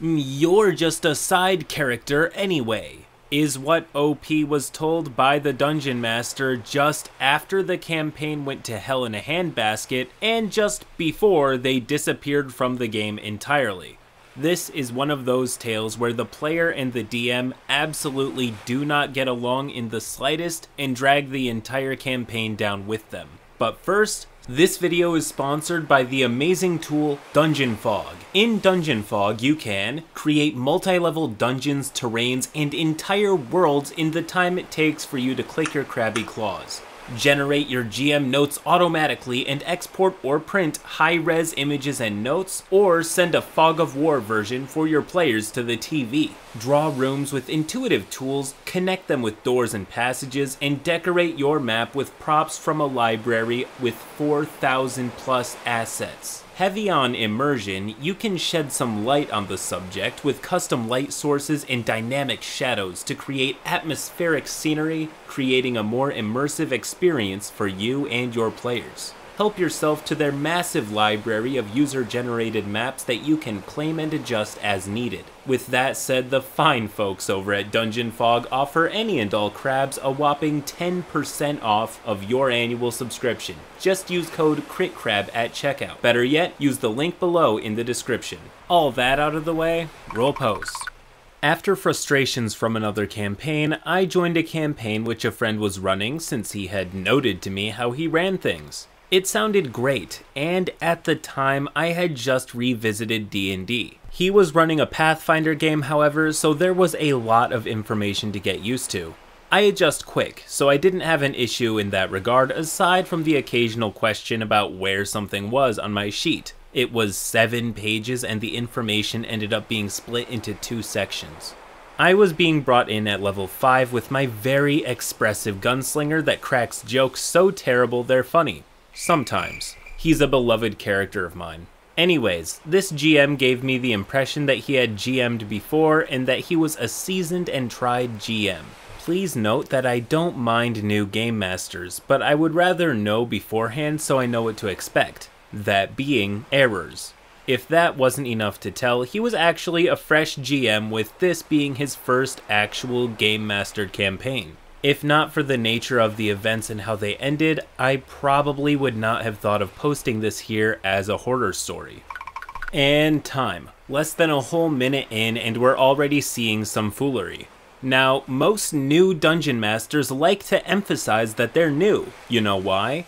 Mm, you're just a side character anyway, is what OP was told by the Dungeon Master just after the campaign went to hell in a handbasket and just before they disappeared from the game entirely. This is one of those tales where the player and the DM absolutely do not get along in the slightest and drag the entire campaign down with them. But first, this video is sponsored by the amazing tool Dungeon Fog. In Dungeon Fog, you can create multi-level dungeons, terrains, and entire worlds in the time it takes for you to click your crabby claws generate your GM notes automatically and export or print high-res images and notes, or send a Fog of War version for your players to the TV. Draw rooms with intuitive tools, connect them with doors and passages, and decorate your map with props from a library with 4,000 plus assets. Heavy on immersion, you can shed some light on the subject with custom light sources and dynamic shadows to create atmospheric scenery, creating a more immersive experience for you and your players help yourself to their massive library of user-generated maps that you can claim and adjust as needed. With that said, the fine folks over at Dungeon Fog offer any and all crabs a whopping 10% off of your annual subscription. Just use code CRITCRAB at checkout. Better yet, use the link below in the description. All that out of the way, roll post. After frustrations from another campaign, I joined a campaign which a friend was running since he had noted to me how he ran things. It sounded great, and at the time I had just revisited D&D. He was running a Pathfinder game however, so there was a lot of information to get used to. I adjust quick, so I didn't have an issue in that regard aside from the occasional question about where something was on my sheet. It was 7 pages and the information ended up being split into two sections. I was being brought in at level 5 with my very expressive gunslinger that cracks jokes so terrible they're funny. Sometimes. He's a beloved character of mine. Anyways, this GM gave me the impression that he had GM'd before and that he was a seasoned and tried GM. Please note that I don't mind new game masters, but I would rather know beforehand so I know what to expect. That being errors. If that wasn't enough to tell, he was actually a fresh GM with this being his first actual game mastered campaign. If not for the nature of the events and how they ended, I probably would not have thought of posting this here as a horror story. And time. Less than a whole minute in and we're already seeing some foolery. Now, most new Dungeon Masters like to emphasize that they're new. You know why?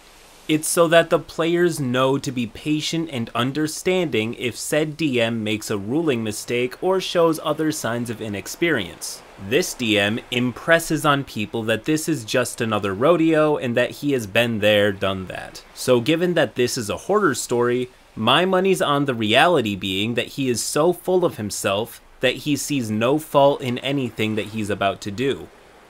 It's so that the players know to be patient and understanding if said DM makes a ruling mistake or shows other signs of inexperience. This DM impresses on people that this is just another rodeo and that he has been there, done that. So given that this is a hoarder story, my money's on the reality being that he is so full of himself that he sees no fault in anything that he's about to do.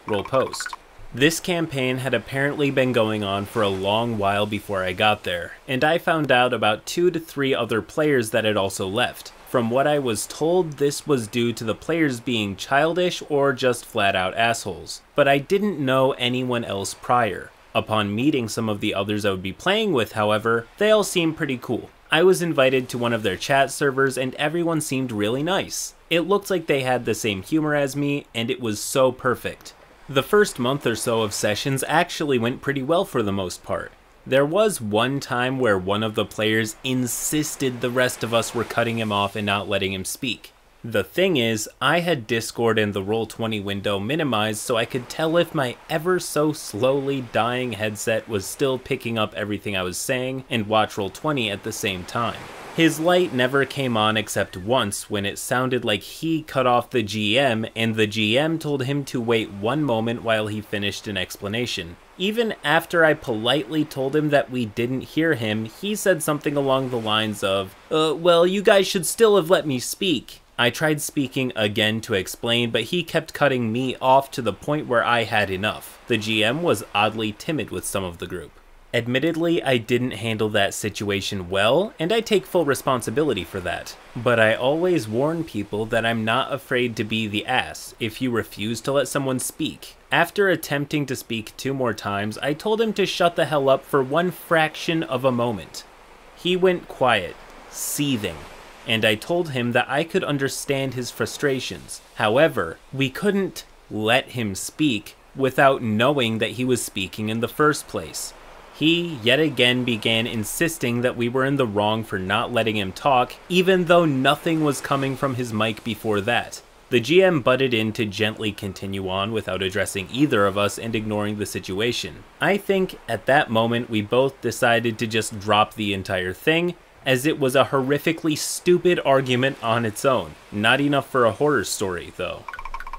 Roll post. This campaign had apparently been going on for a long while before I got there, and I found out about two to three other players that had also left. From what I was told, this was due to the players being childish or just flat out assholes, but I didn't know anyone else prior. Upon meeting some of the others I would be playing with, however, they all seemed pretty cool. I was invited to one of their chat servers and everyone seemed really nice. It looked like they had the same humor as me, and it was so perfect. The first month or so of sessions actually went pretty well for the most part. There was one time where one of the players insisted the rest of us were cutting him off and not letting him speak. The thing is, I had Discord in the Roll20 window minimized so I could tell if my ever so slowly dying headset was still picking up everything I was saying and watch Roll20 at the same time. His light never came on except once when it sounded like he cut off the GM and the GM told him to wait one moment while he finished an explanation. Even after I politely told him that we didn't hear him, he said something along the lines of, uh, well, you guys should still have let me speak. I tried speaking again to explain, but he kept cutting me off to the point where I had enough. The GM was oddly timid with some of the group. Admittedly, I didn't handle that situation well, and I take full responsibility for that. But I always warn people that I'm not afraid to be the ass if you refuse to let someone speak. After attempting to speak two more times, I told him to shut the hell up for one fraction of a moment. He went quiet, seething, and I told him that I could understand his frustrations. However, we couldn't let him speak without knowing that he was speaking in the first place. He yet again began insisting that we were in the wrong for not letting him talk, even though nothing was coming from his mic before that. The GM butted in to gently continue on without addressing either of us and ignoring the situation. I think at that moment we both decided to just drop the entire thing, as it was a horrifically stupid argument on its own. Not enough for a horror story, though.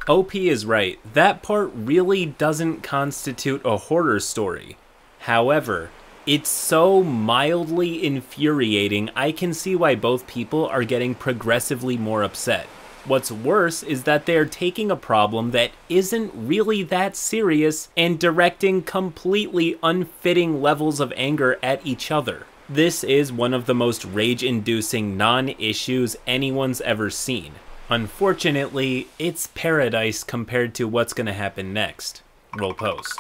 OP is right, that part really doesn't constitute a horror story. However, it's so mildly infuriating, I can see why both people are getting progressively more upset. What's worse is that they're taking a problem that isn't really that serious and directing completely unfitting levels of anger at each other. This is one of the most rage inducing non issues anyone's ever seen. Unfortunately, it's paradise compared to what's gonna happen next. Roll post.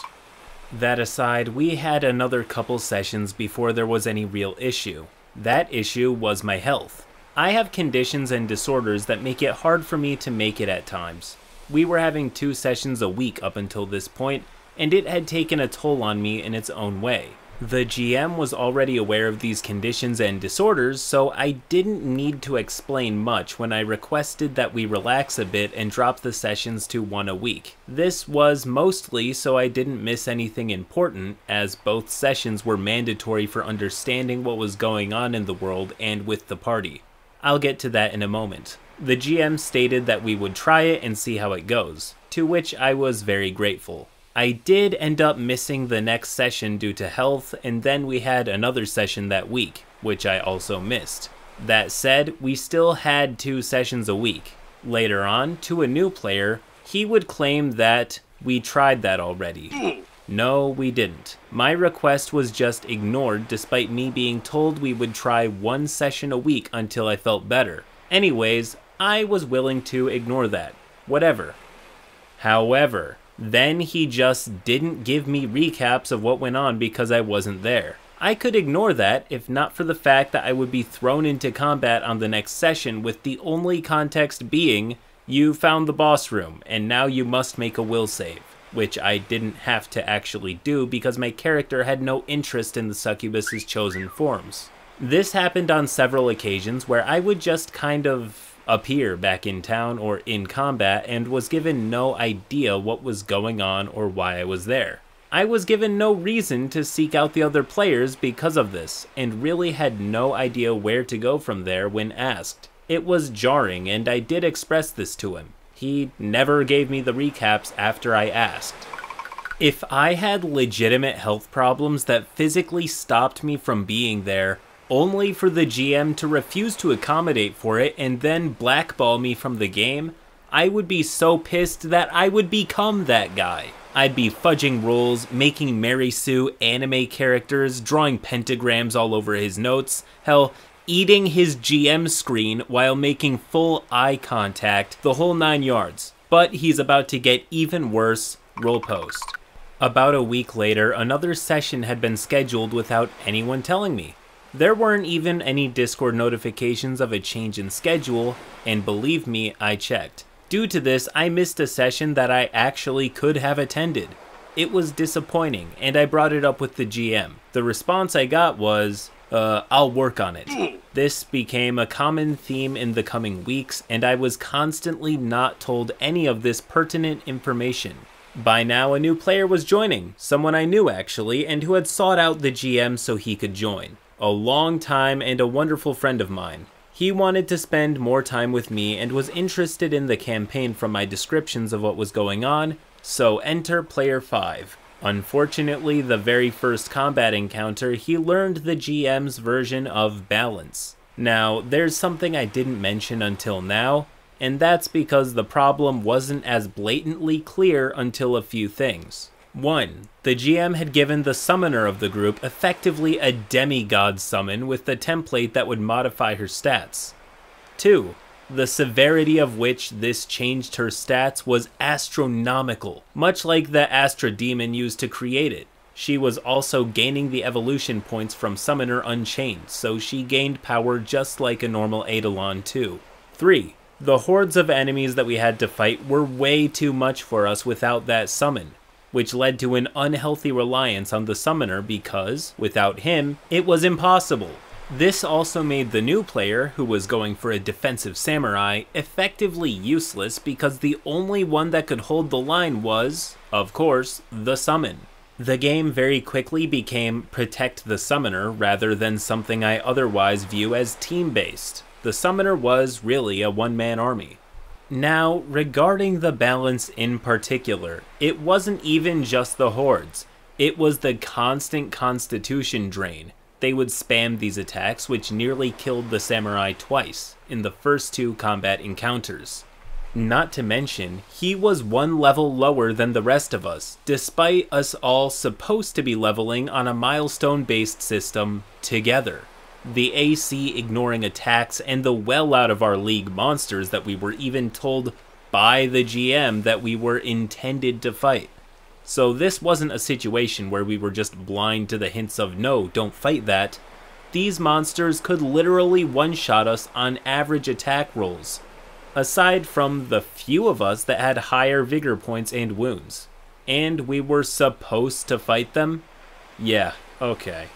That aside, we had another couple sessions before there was any real issue. That issue was my health. I have conditions and disorders that make it hard for me to make it at times. We were having two sessions a week up until this point, and it had taken a toll on me in its own way. The GM was already aware of these conditions and disorders, so I didn't need to explain much when I requested that we relax a bit and drop the sessions to one a week. This was mostly so I didn't miss anything important, as both sessions were mandatory for understanding what was going on in the world and with the party. I'll get to that in a moment. The GM stated that we would try it and see how it goes, to which I was very grateful. I did end up missing the next session due to health, and then we had another session that week, which I also missed. That said, we still had two sessions a week. Later on, to a new player, he would claim that we tried that already. No, we didn't. My request was just ignored despite me being told we would try one session a week until I felt better. Anyways, I was willing to ignore that. Whatever. However, then he just didn't give me recaps of what went on because I wasn't there. I could ignore that if not for the fact that I would be thrown into combat on the next session with the only context being, you found the boss room and now you must make a will save, which I didn't have to actually do because my character had no interest in the succubus's chosen forms. This happened on several occasions where I would just kind of appear back in town or in combat and was given no idea what was going on or why I was there. I was given no reason to seek out the other players because of this, and really had no idea where to go from there when asked. It was jarring, and I did express this to him. He never gave me the recaps after I asked. If I had legitimate health problems that physically stopped me from being there, only for the GM to refuse to accommodate for it and then blackball me from the game, I would be so pissed that I would become that guy. I'd be fudging rules, making Mary Sue anime characters, drawing pentagrams all over his notes, hell, eating his GM screen while making full eye contact, the whole nine yards. But he's about to get even worse, roll post. About a week later, another session had been scheduled without anyone telling me. There weren't even any Discord notifications of a change in schedule, and believe me, I checked. Due to this, I missed a session that I actually could have attended. It was disappointing, and I brought it up with the GM. The response I got was, uh, I'll work on it. This became a common theme in the coming weeks, and I was constantly not told any of this pertinent information. By now, a new player was joining, someone I knew actually, and who had sought out the GM so he could join a long time and a wonderful friend of mine. He wanted to spend more time with me and was interested in the campaign from my descriptions of what was going on, so enter player 5. Unfortunately, the very first combat encounter, he learned the GM's version of balance. Now, there's something I didn't mention until now, and that's because the problem wasn't as blatantly clear until a few things. 1. The GM had given the summoner of the group effectively a demigod summon with the template that would modify her stats. 2. The severity of which this changed her stats was astronomical, much like the Astradaemon used to create it. She was also gaining the evolution points from Summoner Unchained, so she gained power just like a normal Eidolon too. 3. The hordes of enemies that we had to fight were way too much for us without that summon, which led to an unhealthy reliance on the summoner because, without him, it was impossible. This also made the new player, who was going for a defensive samurai, effectively useless because the only one that could hold the line was, of course, the summon. The game very quickly became protect the summoner rather than something I otherwise view as team based. The summoner was really a one man army. Now, regarding the balance in particular, it wasn't even just the hordes, it was the constant constitution drain they would spam these attacks, which nearly killed the samurai twice in the first two combat encounters. Not to mention, he was one level lower than the rest of us, despite us all supposed to be leveling on a milestone based system together. The AC ignoring attacks and the well out of our league monsters that we were even told by the GM that we were intended to fight. So this wasn't a situation where we were just blind to the hints of no, don't fight that. These monsters could literally one-shot us on average attack rolls, aside from the few of us that had higher vigor points and wounds. And we were supposed to fight them? Yeah, okay.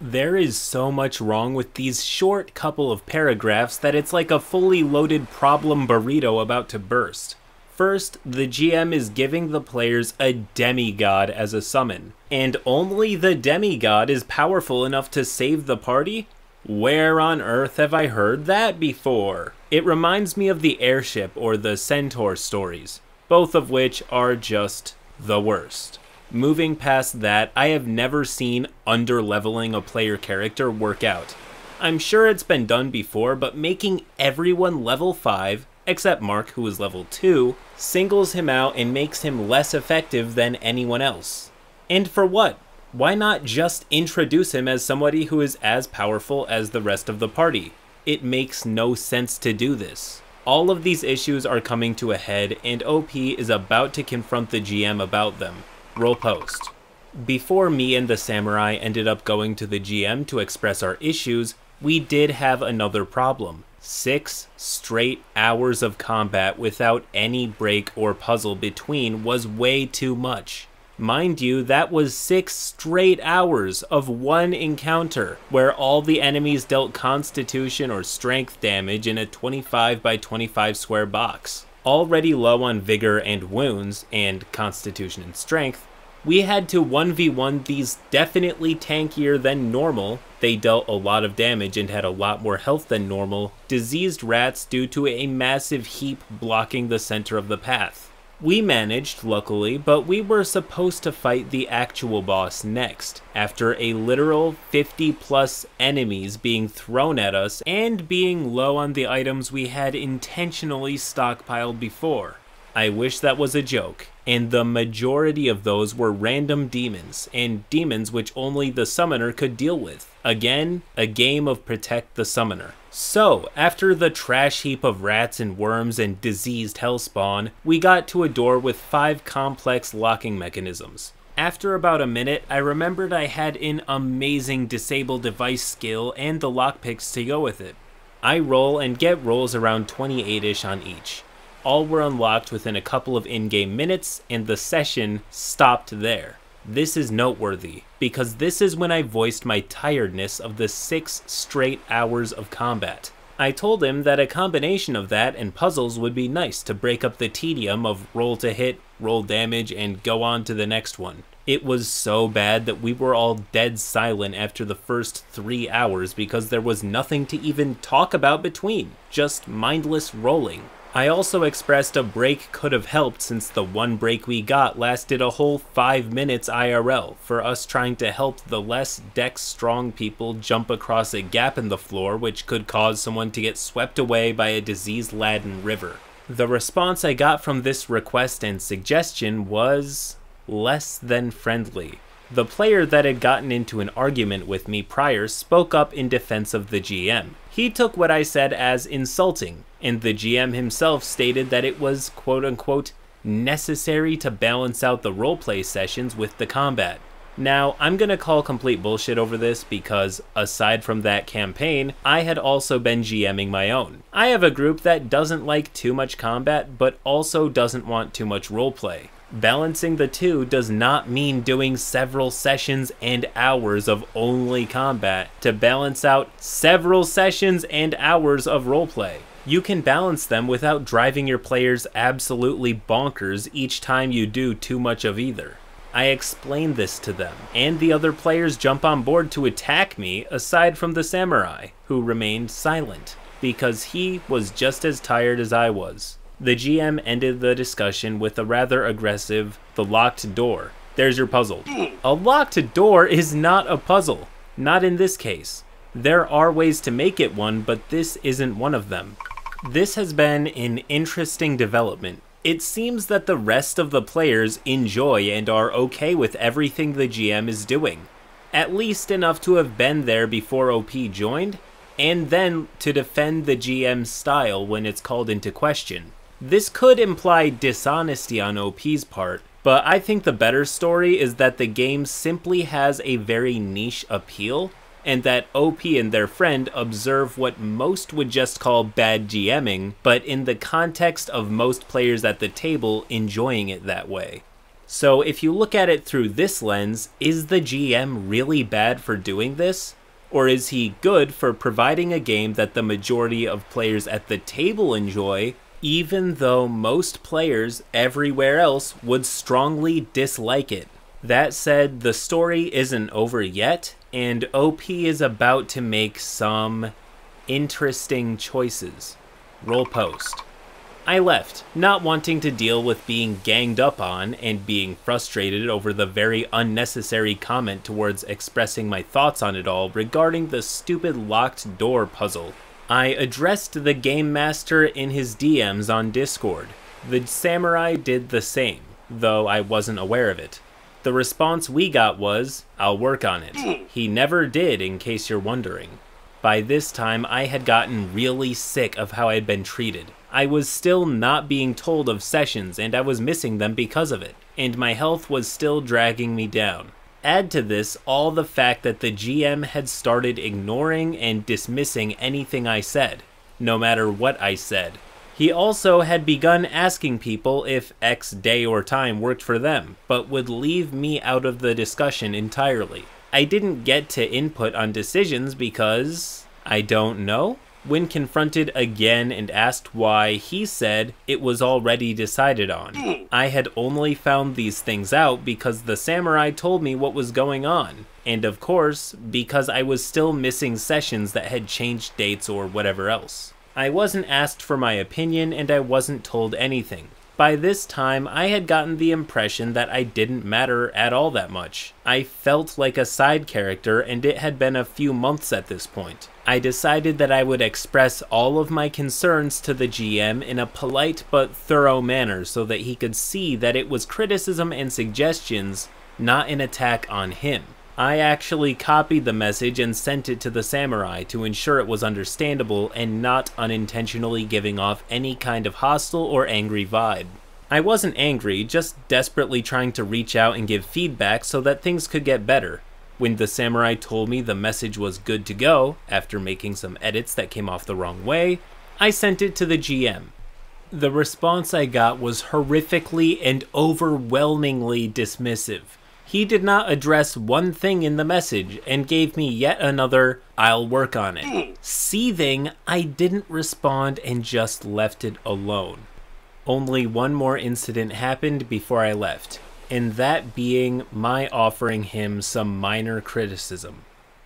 There is so much wrong with these short couple of paragraphs that it's like a fully loaded problem burrito about to burst. First, the GM is giving the players a demigod as a summon, and only the demigod is powerful enough to save the party? Where on earth have I heard that before? It reminds me of the airship or the centaur stories, both of which are just the worst. Moving past that, I have never seen under-leveling a player character work out. I'm sure it's been done before, but making everyone level 5 except Mark, who is level 2, singles him out and makes him less effective than anyone else. And for what? Why not just introduce him as somebody who is as powerful as the rest of the party? It makes no sense to do this. All of these issues are coming to a head, and OP is about to confront the GM about them. Roll post. Before me and the samurai ended up going to the GM to express our issues, we did have another problem. Six straight hours of combat without any break or puzzle between was way too much. Mind you, that was six straight hours of one encounter, where all the enemies dealt constitution or strength damage in a 25 by 25 square box. Already low on vigor and wounds, and constitution and strength, we had to 1v1 these definitely tankier than normal, they dealt a lot of damage and had a lot more health than normal, diseased rats due to a massive heap blocking the center of the path. We managed, luckily, but we were supposed to fight the actual boss next, after a literal 50 plus enemies being thrown at us and being low on the items we had intentionally stockpiled before. I wish that was a joke, and the majority of those were random demons, and demons which only the summoner could deal with. Again, a game of protect the summoner. So, after the trash heap of rats and worms and diseased hellspawn, we got to a door with five complex locking mechanisms. After about a minute, I remembered I had an amazing disable device skill and the lockpicks to go with it. I roll and get rolls around 28-ish on each all were unlocked within a couple of in-game minutes, and the session stopped there. This is noteworthy, because this is when I voiced my tiredness of the six straight hours of combat. I told him that a combination of that and puzzles would be nice to break up the tedium of roll to hit, roll damage, and go on to the next one. It was so bad that we were all dead silent after the first three hours because there was nothing to even talk about between, just mindless rolling. I also expressed a break could have helped since the one break we got lasted a whole 5 minutes IRL for us trying to help the less dex strong people jump across a gap in the floor which could cause someone to get swept away by a disease laden river. The response I got from this request and suggestion was less than friendly. The player that had gotten into an argument with me prior spoke up in defense of the GM. He took what I said as insulting, and the GM himself stated that it was quote unquote necessary to balance out the roleplay sessions with the combat. Now, I'm gonna call complete bullshit over this because, aside from that campaign, I had also been GMing my own. I have a group that doesn't like too much combat, but also doesn't want too much roleplay. Balancing the two does not mean doing several sessions and hours of only combat to balance out several sessions and hours of roleplay. You can balance them without driving your players absolutely bonkers each time you do too much of either. I explain this to them, and the other players jump on board to attack me aside from the samurai, who remained silent, because he was just as tired as I was. The GM ended the discussion with a rather aggressive, the locked door. There's your puzzle. A locked door is not a puzzle. Not in this case. There are ways to make it one, but this isn't one of them. This has been an interesting development. It seems that the rest of the players enjoy and are okay with everything the GM is doing. At least enough to have been there before OP joined, and then to defend the GM's style when it's called into question. This could imply dishonesty on OP's part, but I think the better story is that the game simply has a very niche appeal and that OP and their friend observe what most would just call bad GMing, but in the context of most players at the table enjoying it that way. So if you look at it through this lens, is the GM really bad for doing this? Or is he good for providing a game that the majority of players at the table enjoy, even though most players everywhere else would strongly dislike it? That said, the story isn't over yet, and OP is about to make some interesting choices. Roll post. I left, not wanting to deal with being ganged up on and being frustrated over the very unnecessary comment towards expressing my thoughts on it all regarding the stupid locked door puzzle. I addressed the Game Master in his DMs on Discord. The samurai did the same, though I wasn't aware of it. The response we got was, I'll work on it. He never did, in case you're wondering. By this time, I had gotten really sick of how I'd been treated. I was still not being told of sessions, and I was missing them because of it, and my health was still dragging me down. Add to this all the fact that the GM had started ignoring and dismissing anything I said, no matter what I said. He also had begun asking people if X day or time worked for them, but would leave me out of the discussion entirely. I didn't get to input on decisions because I don't know. When confronted again and asked why, he said it was already decided on. I had only found these things out because the samurai told me what was going on, and of course, because I was still missing sessions that had changed dates or whatever else. I wasn't asked for my opinion and I wasn't told anything. By this time, I had gotten the impression that I didn't matter at all that much. I felt like a side character, and it had been a few months at this point. I decided that I would express all of my concerns to the GM in a polite but thorough manner so that he could see that it was criticism and suggestions, not an attack on him. I actually copied the message and sent it to the samurai to ensure it was understandable and not unintentionally giving off any kind of hostile or angry vibe. I wasn't angry, just desperately trying to reach out and give feedback so that things could get better. When the samurai told me the message was good to go, after making some edits that came off the wrong way, I sent it to the GM. The response I got was horrifically and overwhelmingly dismissive. He did not address one thing in the message and gave me yet another, I'll work on it. Hmm. Seething, I didn't respond and just left it alone. Only one more incident happened before I left, and that being my offering him some minor criticism.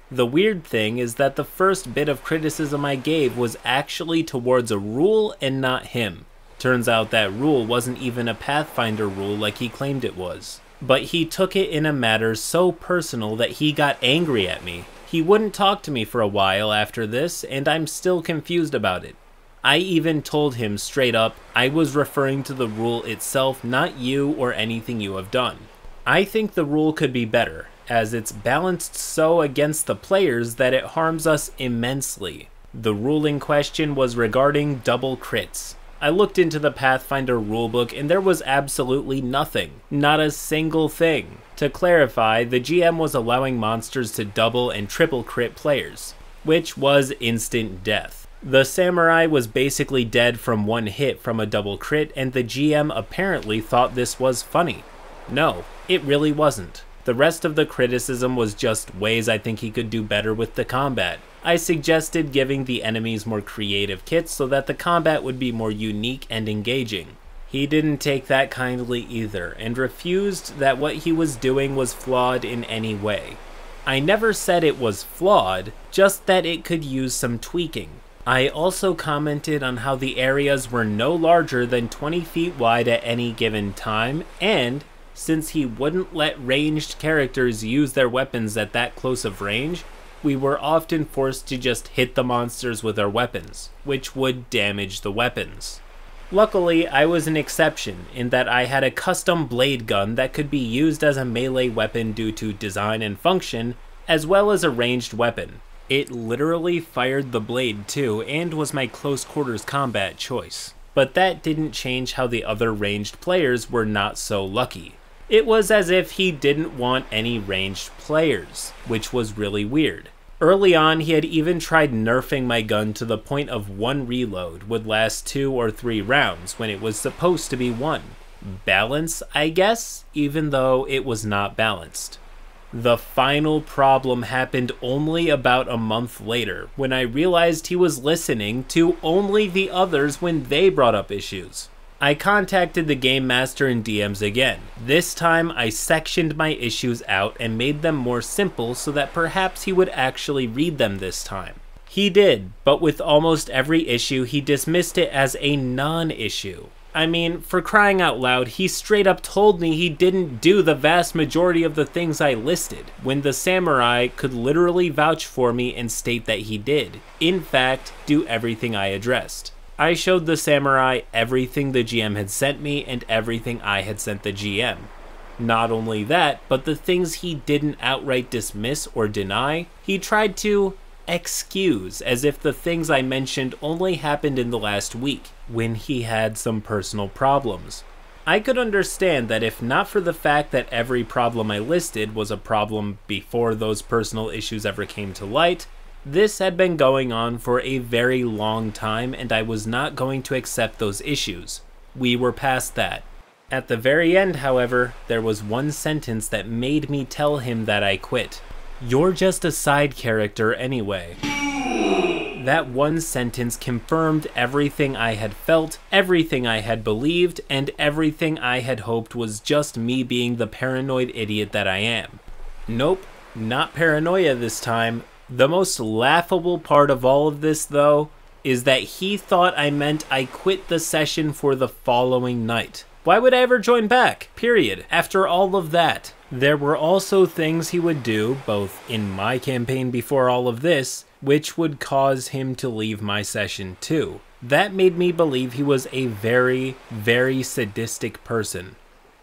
The weird thing is that the first bit of criticism I gave was actually towards a rule and not him. Turns out that rule wasn't even a Pathfinder rule like he claimed it was but he took it in a matter so personal that he got angry at me. He wouldn't talk to me for a while after this, and I'm still confused about it. I even told him straight up I was referring to the rule itself, not you or anything you have done. I think the rule could be better, as it's balanced so against the players that it harms us immensely. The rule in question was regarding double crits. I looked into the Pathfinder rulebook and there was absolutely nothing. Not a single thing. To clarify, the GM was allowing monsters to double and triple crit players, which was instant death. The samurai was basically dead from one hit from a double crit, and the GM apparently thought this was funny. No, it really wasn't. The rest of the criticism was just ways I think he could do better with the combat. I suggested giving the enemies more creative kits so that the combat would be more unique and engaging. He didn't take that kindly either, and refused that what he was doing was flawed in any way. I never said it was flawed, just that it could use some tweaking. I also commented on how the areas were no larger than 20 feet wide at any given time, and since he wouldn't let ranged characters use their weapons at that close of range, we were often forced to just hit the monsters with our weapons, which would damage the weapons. Luckily, I was an exception in that I had a custom blade gun that could be used as a melee weapon due to design and function, as well as a ranged weapon. It literally fired the blade too, and was my close quarters combat choice. But that didn't change how the other ranged players were not so lucky. It was as if he didn't want any ranged players, which was really weird. Early on, he had even tried nerfing my gun to the point of one reload would last two or three rounds when it was supposed to be one. Balance, I guess, even though it was not balanced. The final problem happened only about a month later, when I realized he was listening to only the others when they brought up issues. I contacted the Game Master and DMs again. This time, I sectioned my issues out and made them more simple so that perhaps he would actually read them this time. He did, but with almost every issue, he dismissed it as a non issue. I mean, for crying out loud, he straight up told me he didn't do the vast majority of the things I listed, when the samurai could literally vouch for me and state that he did. In fact, do everything I addressed. I showed the samurai everything the GM had sent me and everything I had sent the GM. Not only that, but the things he didn't outright dismiss or deny, he tried to excuse as if the things I mentioned only happened in the last week, when he had some personal problems. I could understand that if not for the fact that every problem I listed was a problem before those personal issues ever came to light, this had been going on for a very long time, and I was not going to accept those issues. We were past that. At the very end, however, there was one sentence that made me tell him that I quit. You're just a side character anyway. That one sentence confirmed everything I had felt, everything I had believed, and everything I had hoped was just me being the paranoid idiot that I am. Nope, not paranoia this time, the most laughable part of all of this, though, is that he thought I meant I quit the session for the following night. Why would I ever join back? Period. After all of that. There were also things he would do, both in my campaign before all of this, which would cause him to leave my session too. That made me believe he was a very, very sadistic person.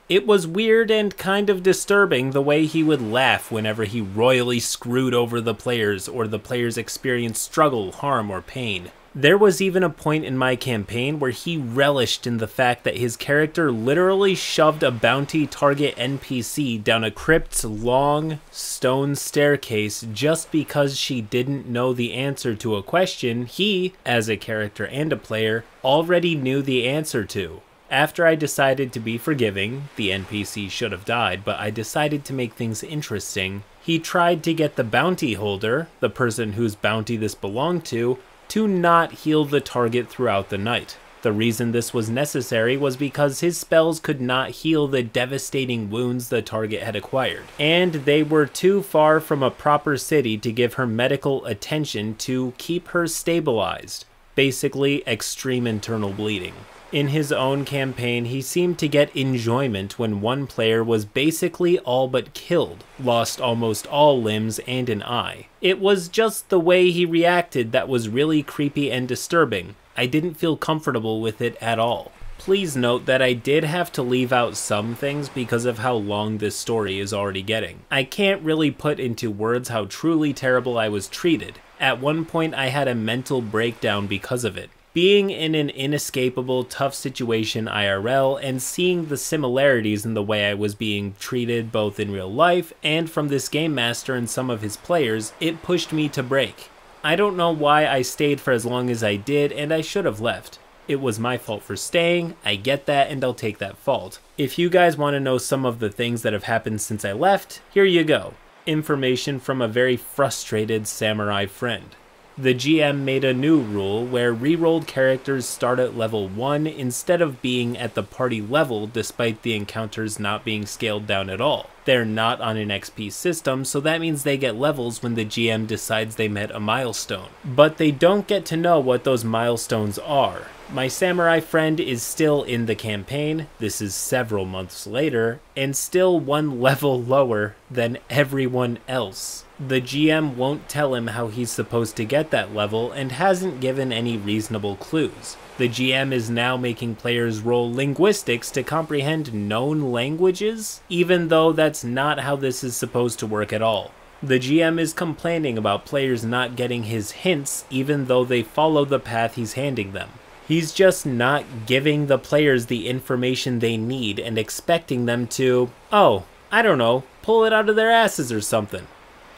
It was weird and kind of disturbing the way he would laugh whenever he royally screwed over the players or the players experienced struggle, harm, or pain. There was even a point in my campaign where he relished in the fact that his character literally shoved a bounty target NPC down a crypt's long stone staircase just because she didn't know the answer to a question he, as a character and a player, already knew the answer to. After I decided to be forgiving, the NPC should have died, but I decided to make things interesting, he tried to get the bounty holder, the person whose bounty this belonged to, to not heal the target throughout the night. The reason this was necessary was because his spells could not heal the devastating wounds the target had acquired, and they were too far from a proper city to give her medical attention to keep her stabilized. Basically, extreme internal bleeding. In his own campaign, he seemed to get enjoyment when one player was basically all but killed, lost almost all limbs and an eye. It was just the way he reacted that was really creepy and disturbing. I didn't feel comfortable with it at all. Please note that I did have to leave out some things because of how long this story is already getting. I can't really put into words how truly terrible I was treated. At one point I had a mental breakdown because of it. Being in an inescapable, tough situation IRL and seeing the similarities in the way I was being treated both in real life and from this game master and some of his players, it pushed me to break. I don't know why I stayed for as long as I did, and I should have left. It was my fault for staying, I get that, and I'll take that fault. If you guys want to know some of the things that have happened since I left, here you go. Information from a very frustrated samurai friend the GM made a new rule where rerolled characters start at level 1 instead of being at the party level despite the encounters not being scaled down at all. They're not on an XP system, so that means they get levels when the GM decides they met a milestone. But they don't get to know what those milestones are. My samurai friend is still in the campaign, this is several months later, and still one level lower than everyone else. The GM won't tell him how he's supposed to get that level and hasn't given any reasonable clues. The GM is now making players roll linguistics to comprehend known languages, even though that's not how this is supposed to work at all. The GM is complaining about players not getting his hints even though they follow the path he's handing them. He's just not giving the players the information they need and expecting them to, oh, I don't know, pull it out of their asses or something.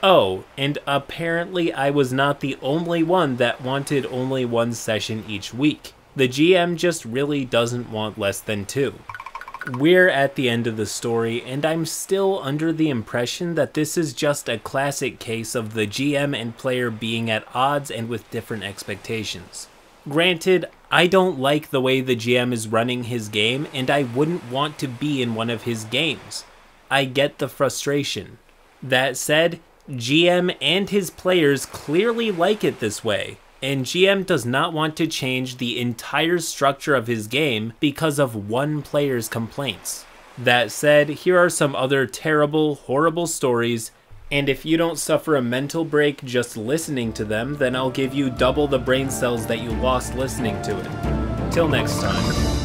Oh, and apparently I was not the only one that wanted only one session each week. The GM just really doesn't want less than two. We're at the end of the story, and I'm still under the impression that this is just a classic case of the GM and player being at odds and with different expectations. Granted, I don't like the way the GM is running his game, and I wouldn't want to be in one of his games. I get the frustration. That said, GM and his players clearly like it this way, and GM does not want to change the entire structure of his game because of one player's complaints. That said, here are some other terrible, horrible stories and if you don't suffer a mental break just listening to them, then I'll give you double the brain cells that you lost listening to it. Till next time.